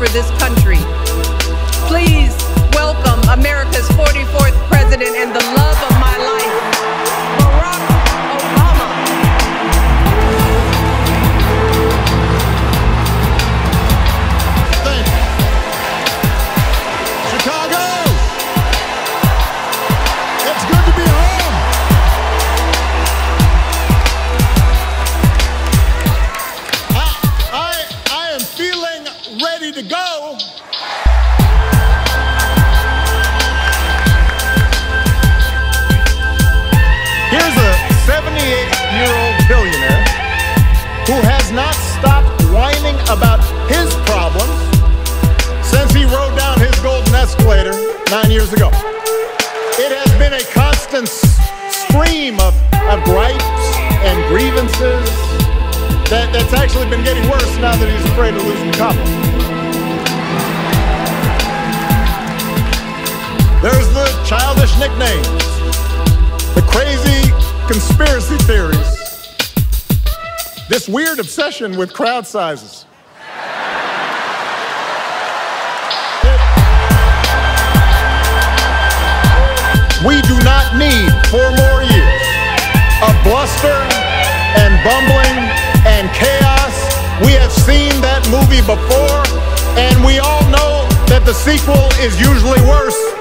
for this country. Ready to go. Here's a 78 year old billionaire who has not stopped whining about his problems since he rode down his golden escalator nine years ago. It has been a constant stream of, of gripes and grievances that, that's actually been getting worse now that he's afraid of losing confidence. There's nicknames, the crazy conspiracy theories, this weird obsession with crowd sizes. We do not need four more years of bluster and bumbling and chaos. We have seen that movie before, and we all know that the sequel is usually worse